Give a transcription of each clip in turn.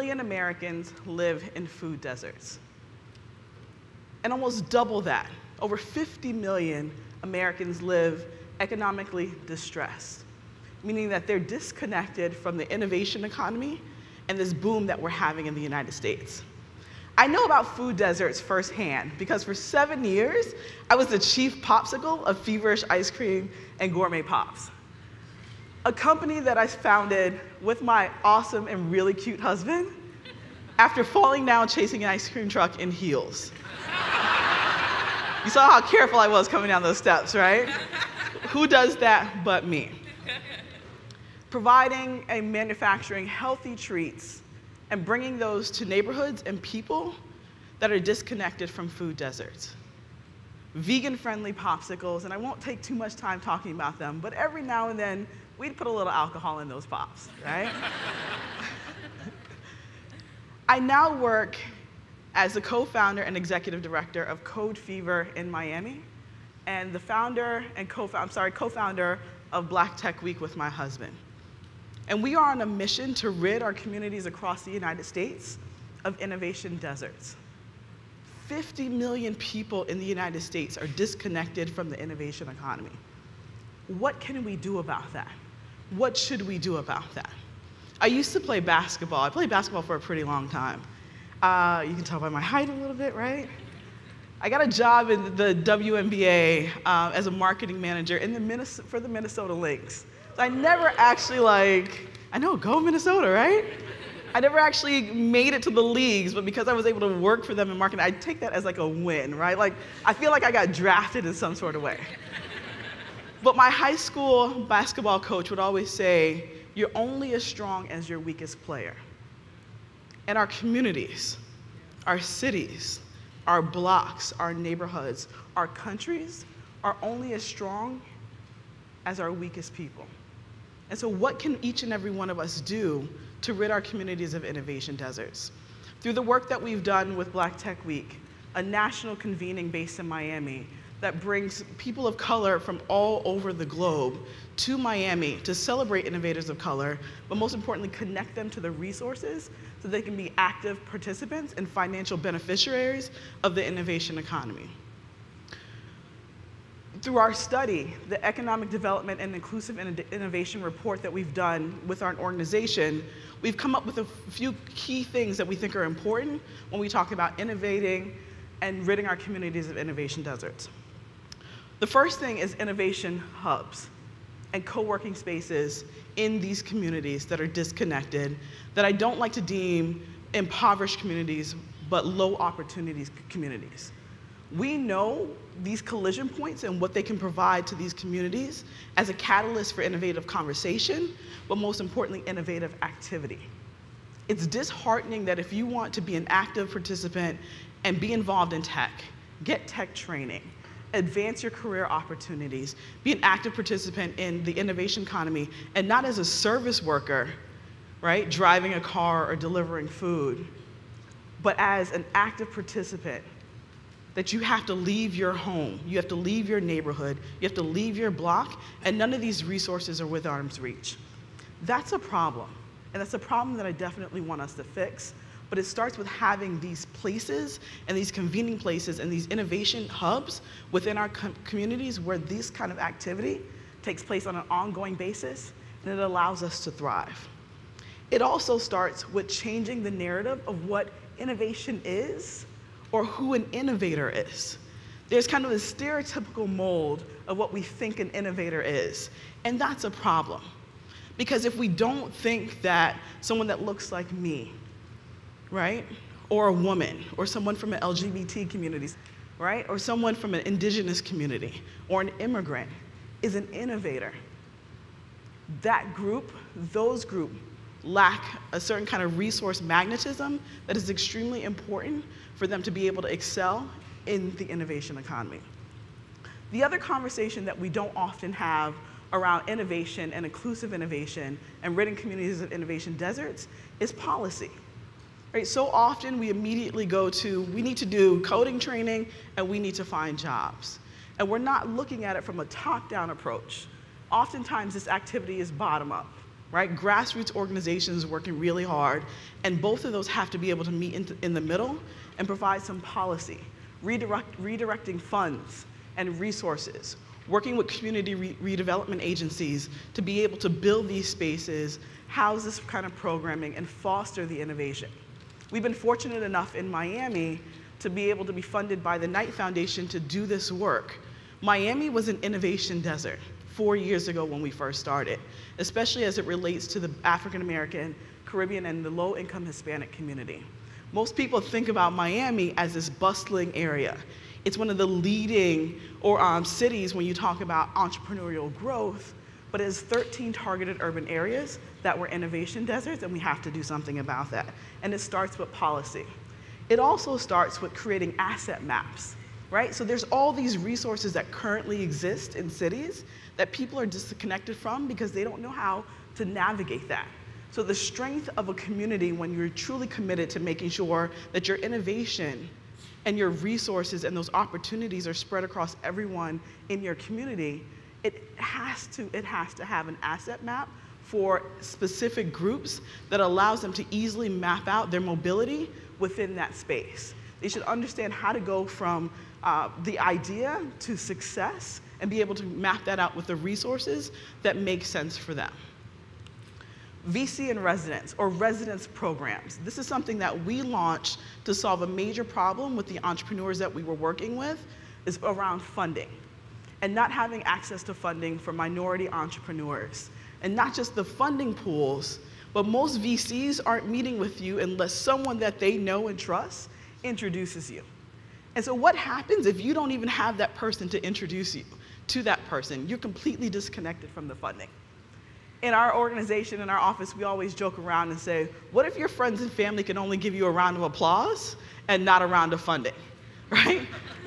26.3 million Americans live in food deserts. And almost double that, over 50 million Americans live economically distressed, meaning that they're disconnected from the innovation economy and this boom that we're having in the United States. I know about food deserts firsthand because for seven years, I was the chief popsicle of Feverish Ice Cream and Gourmet Pops, a company that I founded with my awesome and really cute husband after falling down chasing an ice cream truck in heels. you saw how careful I was coming down those steps, right? Who does that but me? Providing and manufacturing healthy treats and bringing those to neighborhoods and people that are disconnected from food deserts. Vegan friendly popsicles, and I won't take too much time talking about them, but every now and then we'd put a little alcohol in those pops, right? I now work as the co founder and executive director of Code Fever in Miami, and the founder and co I'm sorry, co founder of Black Tech Week with my husband. And we are on a mission to rid our communities across the United States of innovation deserts. 50 million people in the United States are disconnected from the innovation economy. What can we do about that? What should we do about that? I used to play basketball. I played basketball for a pretty long time. Uh, you can tell by my height a little bit, right? I got a job in the WNBA uh, as a marketing manager in the for the Minnesota Lynx. So I never actually like, I know, go Minnesota, right? I never actually made it to the leagues, but because I was able to work for them in marketing, I take that as like a win, right? Like, I feel like I got drafted in some sort of way. But my high school basketball coach would always say, You're only as strong as your weakest player. And our communities, our cities, our blocks, our neighborhoods, our countries are only as strong as our weakest people. And so, what can each and every one of us do to rid our communities of innovation deserts? Through the work that we've done with Black Tech Week, a national convening based in Miami that brings people of color from all over the globe to Miami to celebrate innovators of color, but most importantly, connect them to the resources so they can be active participants and financial beneficiaries of the innovation economy through our study, the Economic Development and Inclusive Innovation report that we've done with our organization, we've come up with a few key things that we think are important when we talk about innovating and ridding our communities of innovation deserts. The first thing is innovation hubs and co-working spaces in these communities that are disconnected, that I don't like to deem impoverished communities, but low opportunities communities. We know these collision points and what they can provide to these communities as a catalyst for innovative conversation, but most importantly, innovative activity. It's disheartening that if you want to be an active participant and be involved in tech, get tech training, advance your career opportunities, be an active participant in the innovation economy, and not as a service worker, right, driving a car or delivering food, but as an active participant that you have to leave your home, you have to leave your neighborhood, you have to leave your block, and none of these resources are with arm's reach. That's a problem. And that's a problem that I definitely want us to fix. But it starts with having these places and these convening places and these innovation hubs within our com communities where this kind of activity takes place on an ongoing basis and it allows us to thrive. It also starts with changing the narrative of what innovation is or who an innovator is. There's kind of a stereotypical mold of what we think an innovator is, and that's a problem. Because if we don't think that someone that looks like me, right, or a woman, or someone from an LGBT community, right, or someone from an indigenous community, or an immigrant is an innovator, that group, those group, lack a certain kind of resource magnetism that is extremely important for them to be able to excel in the innovation economy. The other conversation that we don't often have around innovation and inclusive innovation and ridding communities of innovation deserts is policy. Right, so often we immediately go to, we need to do coding training and we need to find jobs. And we're not looking at it from a top-down approach. Oftentimes this activity is bottom-up, right? Grassroots organizations working really hard, and both of those have to be able to meet in, in the middle and provide some policy, redirect, redirecting funds and resources, working with community re redevelopment agencies to be able to build these spaces, house this kind of programming, and foster the innovation. We've been fortunate enough in Miami to be able to be funded by the Knight Foundation to do this work. Miami was an innovation desert four years ago when we first started, especially as it relates to the African American, Caribbean, and the low income Hispanic community. Most people think about Miami as this bustling area. It's one of the leading or um, cities when you talk about entrepreneurial growth, but it has 13 targeted urban areas that were innovation deserts, and we have to do something about that. And it starts with policy. It also starts with creating asset maps, right? So there's all these resources that currently exist in cities that people are disconnected from because they don't know how to navigate that. So the strength of a community when you're truly committed to making sure that your innovation and your resources and those opportunities are spread across everyone in your community, it has to, it has to have an asset map for specific groups that allows them to easily map out their mobility within that space. They should understand how to go from uh, the idea to success and be able to map that out with the resources that make sense for them. VC in residence or residence programs. This is something that we launched to solve a major problem with the entrepreneurs that we were working with is around funding and not having access to funding for minority entrepreneurs. And not just the funding pools, but most VCs aren't meeting with you unless someone that they know and trust introduces you. And so what happens if you don't even have that person to introduce you to that person? You're completely disconnected from the funding in our organization, in our office, we always joke around and say, what if your friends and family can only give you a round of applause and not a round of funding, right?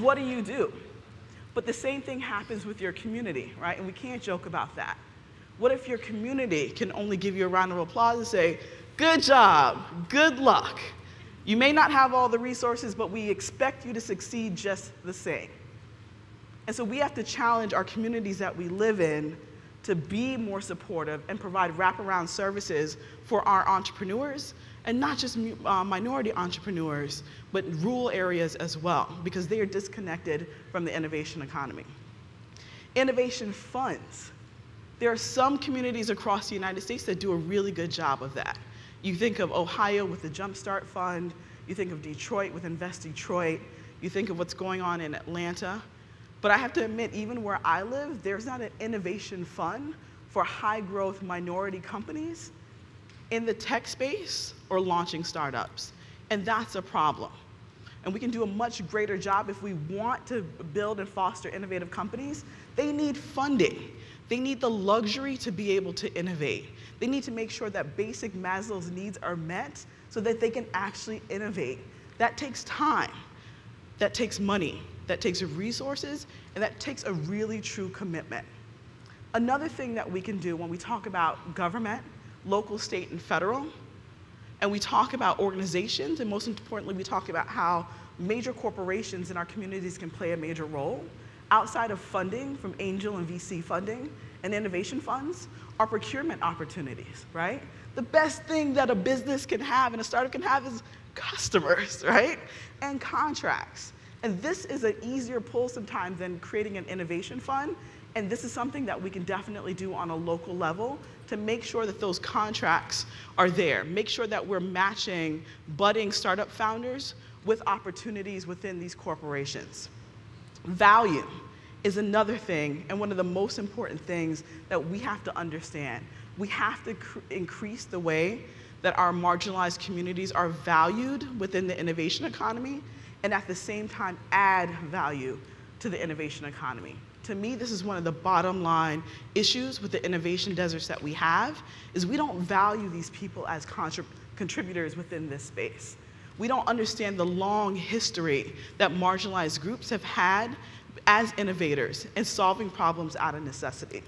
what do you do? But the same thing happens with your community, right? And we can't joke about that. What if your community can only give you a round of applause and say, good job, good luck. You may not have all the resources, but we expect you to succeed just the same. And so we have to challenge our communities that we live in to be more supportive and provide wraparound services for our entrepreneurs, and not just uh, minority entrepreneurs, but rural areas as well, because they are disconnected from the innovation economy. Innovation funds. There are some communities across the United States that do a really good job of that. You think of Ohio with the Jumpstart Fund, you think of Detroit with Invest Detroit, you think of what's going on in Atlanta but I have to admit, even where I live, there's not an innovation fund for high growth minority companies in the tech space or launching startups. And that's a problem. And we can do a much greater job if we want to build and foster innovative companies. They need funding. They need the luxury to be able to innovate. They need to make sure that basic Maslow's needs are met so that they can actually innovate. That takes time. That takes money that takes resources, and that takes a really true commitment. Another thing that we can do when we talk about government, local, state, and federal, and we talk about organizations, and most importantly, we talk about how major corporations in our communities can play a major role, outside of funding from angel and VC funding and innovation funds, are procurement opportunities, right? The best thing that a business can have and a startup can have is customers, right? And contracts. And this is an easier pull sometimes than creating an innovation fund. And this is something that we can definitely do on a local level to make sure that those contracts are there. Make sure that we're matching budding startup founders with opportunities within these corporations. Value is another thing, and one of the most important things that we have to understand. We have to increase the way that our marginalized communities are valued within the innovation economy and at the same time add value to the innovation economy. To me, this is one of the bottom line issues with the innovation deserts that we have, is we don't value these people as contrib contributors within this space. We don't understand the long history that marginalized groups have had as innovators in solving problems out of necessity.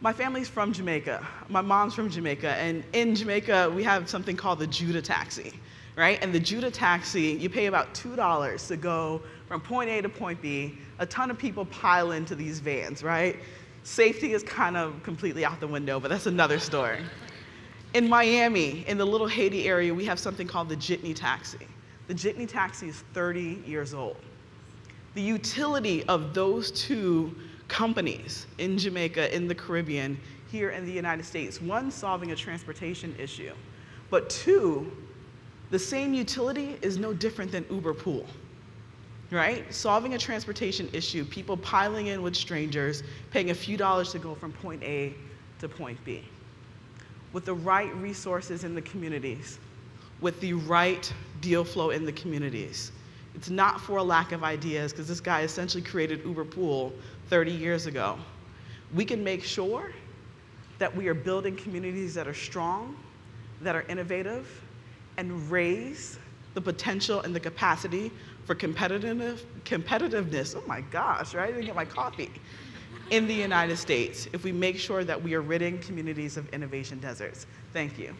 My family's from Jamaica. My mom's from Jamaica, and in Jamaica, we have something called the Judah taxi right? And the Judah taxi, you pay about $2 to go from point A to point B. A ton of people pile into these vans, right? Safety is kind of completely out the window, but that's another story. In Miami, in the Little Haiti area, we have something called the Jitney taxi. The Jitney taxi is 30 years old. The utility of those two companies in Jamaica, in the Caribbean, here in the United States, one, solving a transportation issue, but two, the same utility is no different than Uber Pool, right? Solving a transportation issue, people piling in with strangers, paying a few dollars to go from point A to point B. With the right resources in the communities, with the right deal flow in the communities. It's not for a lack of ideas, because this guy essentially created Uber Pool 30 years ago. We can make sure that we are building communities that are strong, that are innovative, and raise the potential and the capacity for competitive, competitiveness. Oh my gosh, right? I didn't get my coffee. In the United States, if we make sure that we are ridding communities of innovation deserts. Thank you.